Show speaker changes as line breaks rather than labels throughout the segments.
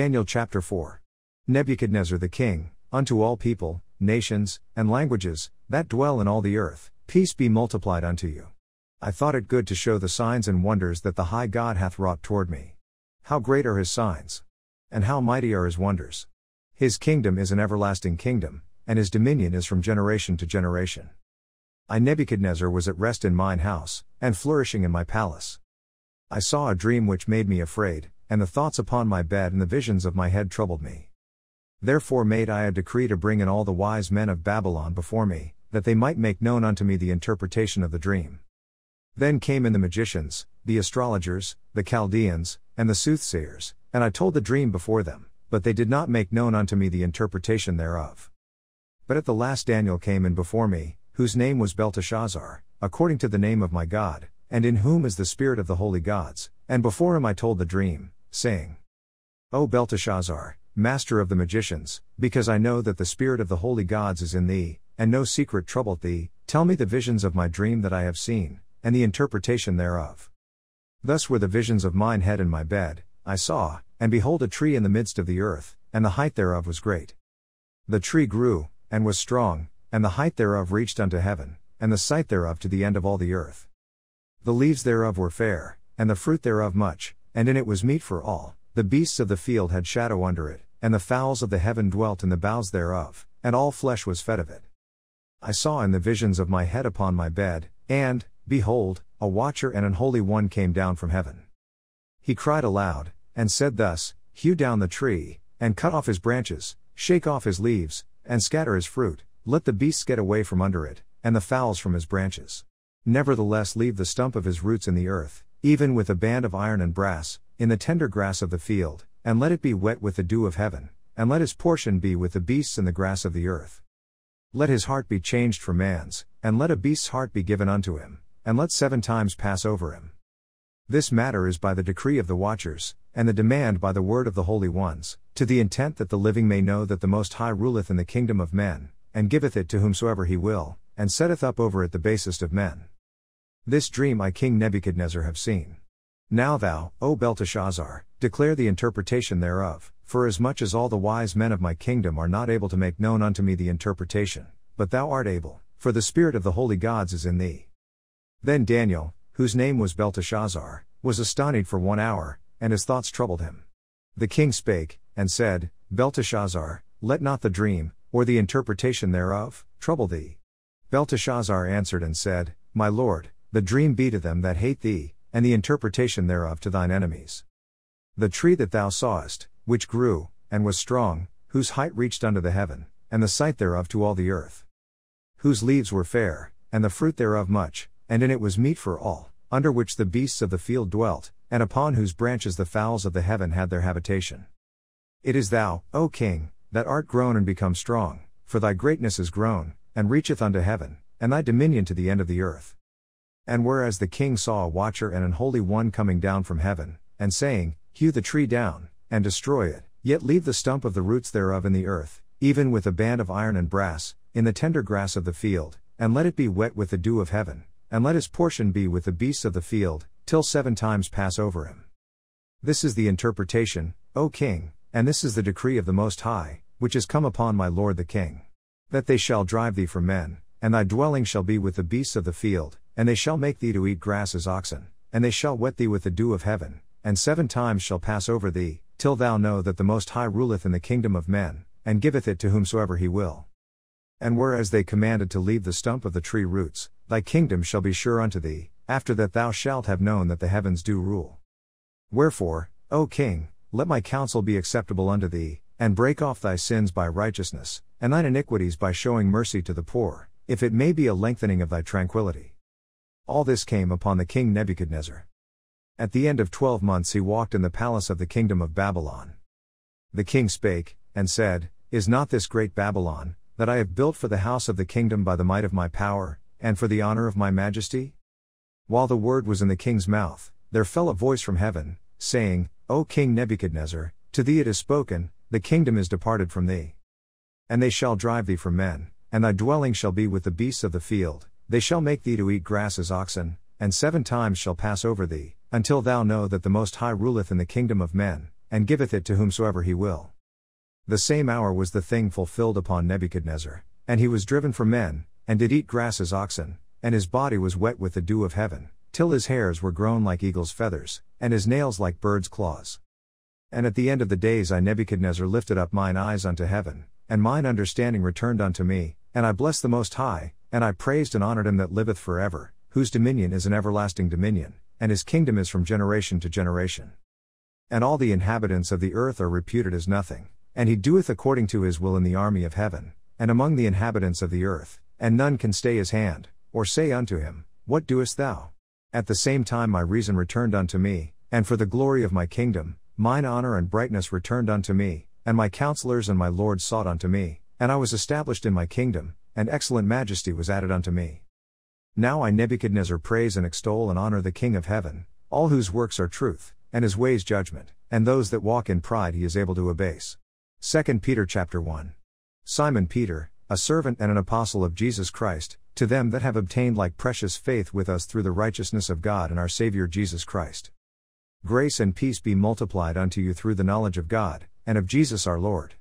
Daniel chapter 4. Nebuchadnezzar the king, unto all people, nations, and languages, that dwell in all the earth, peace be multiplied unto you. I thought it good to show the signs and wonders that the high God hath wrought toward me. How great are his signs! And how mighty are his wonders! His kingdom is an everlasting kingdom, and his dominion is from generation to generation. I Nebuchadnezzar was at rest in mine house, and flourishing in my palace. I saw a dream which made me afraid, and the thoughts upon my bed and the visions of my head troubled me. Therefore made I a decree to bring in all the wise men of Babylon before me, that they might make known unto me the interpretation of the dream. Then came in the magicians, the astrologers, the Chaldeans, and the soothsayers, and I told the dream before them, but they did not make known unto me the interpretation thereof. But at the last Daniel came in before me, whose name was Belteshazzar, according to the name of my God, and in whom is the spirit of the holy gods, and before him I told the dream, saying, O Belteshazzar, master of the magicians, because I know that the spirit of the holy gods is in thee, and no secret troubleth thee, tell me the visions of my dream that I have seen, and the interpretation thereof. Thus were the visions of mine head in my bed, I saw, and behold a tree in the midst of the earth, and the height thereof was great. The tree grew, and was strong, and the height thereof reached unto heaven, and the sight thereof to the end of all the earth. The leaves thereof were fair, and the fruit thereof much, and in it was meat for all. The beasts of the field had shadow under it, and the fowls of the heaven dwelt in the boughs thereof, and all flesh was fed of it. I saw in the visions of my head upon my bed, and, behold, a watcher and an holy one came down from heaven. He cried aloud, and said thus Hew down the tree, and cut off his branches, shake off his leaves, and scatter his fruit, let the beasts get away from under it, and the fowls from his branches. Nevertheless, leave the stump of his roots in the earth, even with a band of iron and brass, in the tender grass of the field, and let it be wet with the dew of heaven, and let his portion be with the beasts and the grass of the earth. Let his heart be changed for man's, and let a beast's heart be given unto him, and let seven times pass over him. This matter is by the decree of the watchers, and the demand by the word of the holy ones, to the intent that the living may know that the Most High ruleth in the kingdom of men, and giveth it to whomsoever he will, and setteth up over it the basest of men. This dream I King Nebuchadnezzar have seen. Now thou, O Belteshazzar, declare the interpretation thereof, for as much as all the wise men of my kingdom are not able to make known unto me the interpretation, but thou art able, for the spirit of the holy gods is in thee. Then Daniel, whose name was Belteshazzar, was astonied for one hour, and his thoughts troubled him. The king spake, and said, Belteshazzar, let not the dream, or the interpretation thereof, trouble thee. Belteshazzar answered and said, My lord, the dream be to them that hate thee, and the interpretation thereof to thine enemies. The tree that thou sawest, which grew, and was strong, whose height reached unto the heaven, and the sight thereof to all the earth. Whose leaves were fair, and the fruit thereof much, and in it was meat for all, under which the beasts of the field dwelt, and upon whose branches the fowls of the heaven had their habitation. It is thou, O king, that art grown and become strong, for thy greatness is grown, and reacheth unto heaven, and thy dominion to the end of the earth. And whereas the king saw a watcher and an holy one coming down from heaven, and saying, Hew the tree down, and destroy it, yet leave the stump of the roots thereof in the earth, even with a band of iron and brass, in the tender grass of the field, and let it be wet with the dew of heaven, and let his portion be with the beasts of the field, till seven times pass over him. This is the interpretation, O king, and this is the decree of the Most High, which is come upon my lord the king. That they shall drive thee from men, and thy dwelling shall be with the beasts of the field, and they shall make thee to eat grass as oxen, and they shall wet thee with the dew of heaven, and seven times shall pass over thee, till thou know that the Most High ruleth in the kingdom of men, and giveth it to whomsoever he will. And whereas they commanded to leave the stump of the tree roots, thy kingdom shall be sure unto thee, after that thou shalt have known that the heavens do rule. Wherefore, O king, let my counsel be acceptable unto thee, and break off thy sins by righteousness, and thine iniquities by showing mercy to the poor, if it may be a lengthening of thy tranquility. All this came upon the king Nebuchadnezzar. At the end of twelve months he walked in the palace of the kingdom of Babylon. The king spake, and said, Is not this great Babylon, that I have built for the house of the kingdom by the might of my power, and for the honor of my majesty? While the word was in the king's mouth, there fell a voice from heaven, saying, O King Nebuchadnezzar, to thee it is spoken, the kingdom is departed from thee. And they shall drive thee from men, and thy dwelling shall be with the beasts of the field, they shall make thee to eat grass as oxen, and seven times shall pass over thee, until thou know that the Most High ruleth in the kingdom of men, and giveth it to whomsoever he will. The same hour was the thing fulfilled upon Nebuchadnezzar, and he was driven from men, and did eat grass as oxen, and his body was wet with the dew of heaven, till his hairs were grown like eagle's feathers, and his nails like bird's claws. And at the end of the days I Nebuchadnezzar lifted up mine eyes unto heaven, and mine understanding returned unto me, and I blessed the Most High, and I praised and honored him that liveth for ever, whose dominion is an everlasting dominion, and his kingdom is from generation to generation. And all the inhabitants of the earth are reputed as nothing, and he doeth according to his will in the army of heaven, and among the inhabitants of the earth, and none can stay his hand, or say unto him, What doest thou? At the same time my reason returned unto me, and for the glory of my kingdom, mine honor and brightness returned unto me, and my counselors and my lords sought unto me, and I was established in my kingdom, and excellent majesty was added unto me. Now I Nebuchadnezzar praise and extol and honor the King of heaven, all whose works are truth, and his ways judgment, and those that walk in pride he is able to abase. 2 Peter chapter 1. Simon Peter, a servant and an apostle of Jesus Christ, to them that have obtained like precious faith with us through the righteousness of God and our Saviour Jesus Christ. Grace and peace be multiplied unto you through the knowledge of God, and of Jesus our Lord.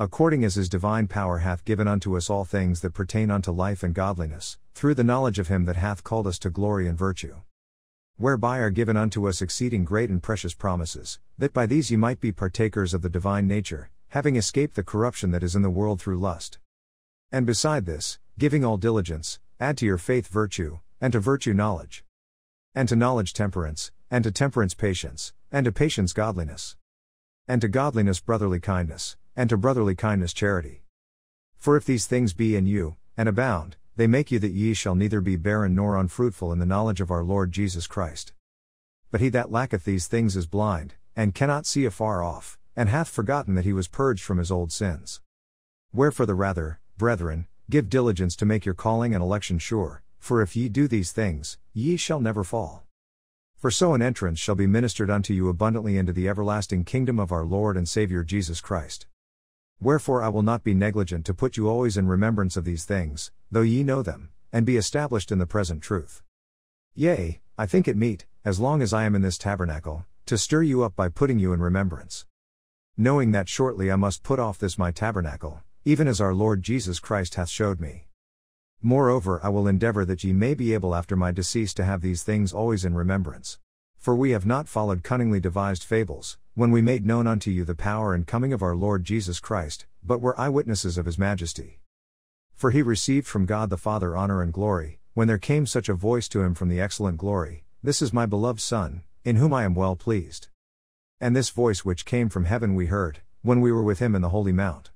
According as his divine power hath given unto us all things that pertain unto life and godliness, through the knowledge of him that hath called us to glory and virtue. Whereby are given unto us exceeding great and precious promises, that by these ye might be partakers of the divine nature, having escaped the corruption that is in the world through lust. And beside this, giving all diligence, add to your faith virtue, and to virtue knowledge, and to knowledge temperance, and to temperance patience, and to patience godliness, and to godliness brotherly kindness, and to brotherly kindness charity. For if these things be in you, and abound, they make you that ye shall neither be barren nor unfruitful in the knowledge of our Lord Jesus Christ. But he that lacketh these things is blind, and cannot see afar off, and hath forgotten that he was purged from his old sins. Wherefore the rather, brethren, give diligence to make your calling and election sure, for if ye do these things, ye shall never fall. For so an entrance shall be ministered unto you abundantly into the everlasting kingdom of our Lord and Saviour Jesus Christ. Wherefore I will not be negligent to put you always in remembrance of these things, though ye know them, and be established in the present truth. Yea, I think it meet, as long as I am in this tabernacle, to stir you up by putting you in remembrance knowing that shortly I must put off this my tabernacle, even as our Lord Jesus Christ hath showed me. Moreover, I will endeavor that ye may be able after my decease to have these things always in remembrance. For we have not followed cunningly devised fables, when we made known unto you the power and coming of our Lord Jesus Christ, but were eyewitnesses of his majesty. For he received from God the Father honor and glory, when there came such a voice to him from the excellent glory This is my beloved Son, in whom I am well pleased. And this voice which came from heaven we heard, when we were with him in the holy mount.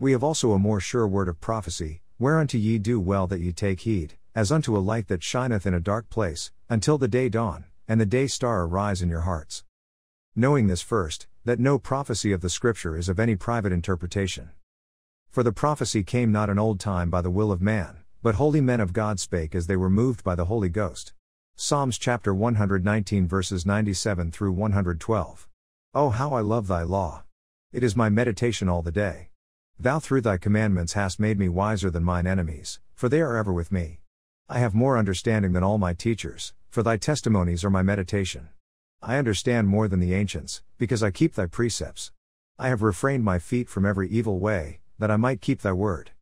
We have also a more sure word of prophecy, whereunto ye do well that ye take heed, as unto a light that shineth in a dark place, until the day dawn, and the day star arise in your hearts. Knowing this first, that no prophecy of the Scripture is of any private interpretation. For the prophecy came not in old time by the will of man, but holy men of God spake as they were moved by the Holy Ghost. Psalms chapter 119 verses 97 through 112. Oh, how I love thy law! It is my meditation all the day. Thou through thy commandments hast made me wiser than mine enemies, for they are ever with me. I have more understanding than all my teachers, for thy testimonies are my meditation. I understand more than the ancients, because I keep thy precepts. I have refrained my feet from every evil way, that I might keep thy word.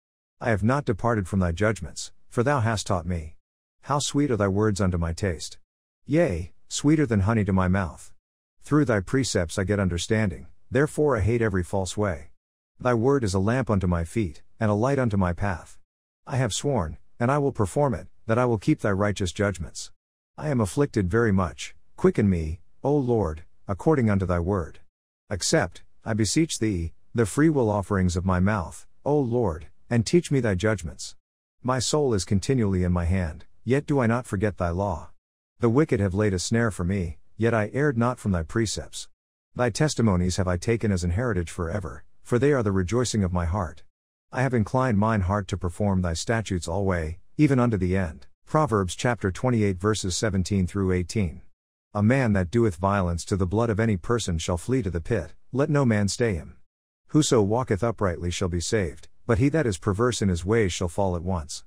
I have not departed from thy judgments, for thou hast taught me. How sweet are thy words unto my taste! Yea, sweeter than honey to my mouth. Through thy precepts I get understanding, therefore I hate every false way. Thy word is a lamp unto my feet, and a light unto my path. I have sworn, and I will perform it, that I will keep thy righteous judgments. I am afflicted very much, quicken me, O Lord, according unto thy word. Accept, I beseech thee, the freewill offerings of my mouth, O Lord, and teach me thy judgments. My soul is continually in my hand. Yet do I not forget thy law. The wicked have laid a snare for me, yet I erred not from thy precepts. Thy testimonies have I taken as an heritage for ever, for they are the rejoicing of my heart. I have inclined mine heart to perform thy statutes alway, even unto the end. Proverbs chapter 28 verses 17 through 18. A man that doeth violence to the blood of any person shall flee to the pit, let no man stay him. Whoso walketh uprightly shall be saved, but he that is perverse in his ways shall fall at once.